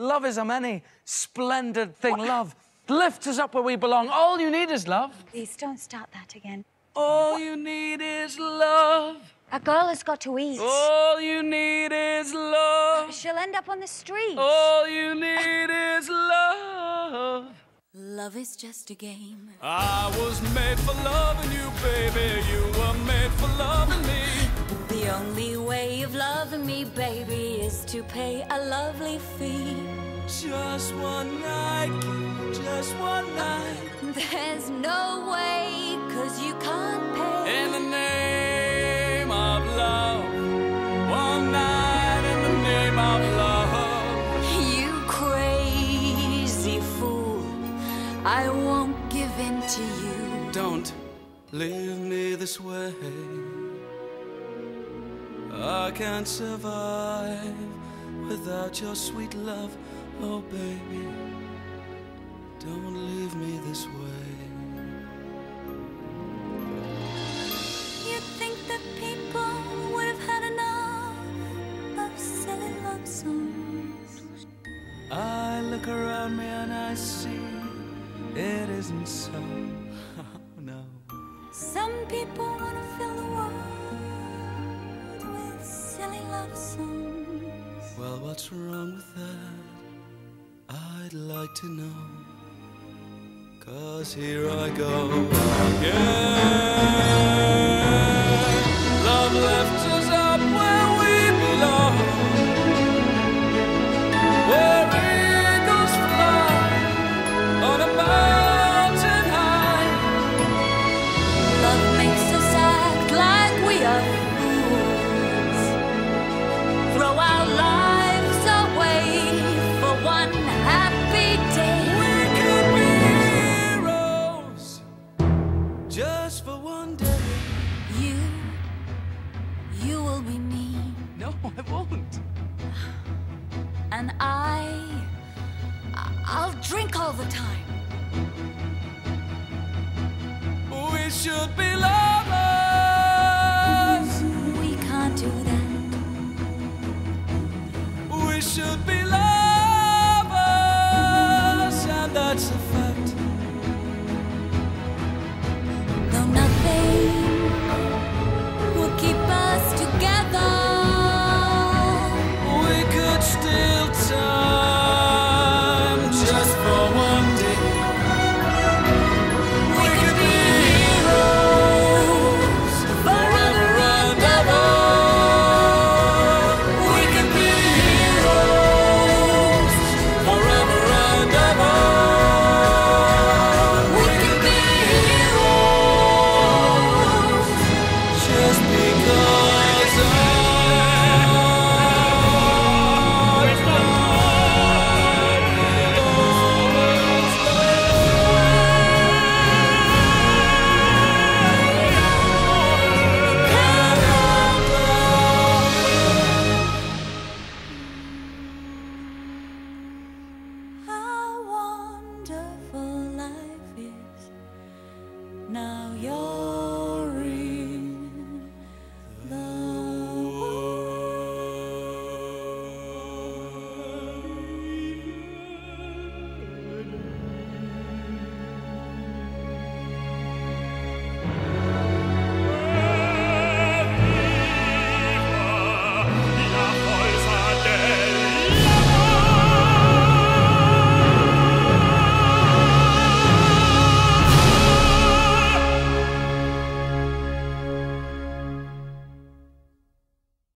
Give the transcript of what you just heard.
Love is a many splendid thing. Love lifts us up where we belong. All you need is love. Please don't start that again. All you need is love. A girl has got to eat. All you need is love. She'll end up on the street. All you need is love. Love is just a game. I was made for loving you, baby. You were made for loving me. The only way of loving me, baby, is to pay a lovely fee. Just one night, just one night. There's no way, cause you can't pay. In the name of love. One night in the name of love. You crazy fool, I won't give in to you. Don't leave me this way. I can't survive without your sweet love. Oh, baby, don't leave me this way. You'd think that people would have had enough of silly love songs? I look around me and I see it isn't so. no. Some people want to fill the world Well, what's wrong with that? I'd like to know. Cause here I go again. Just for one day. You, you will be me, No, I won't. and I, I'll drink all the time. We should be lovers. now.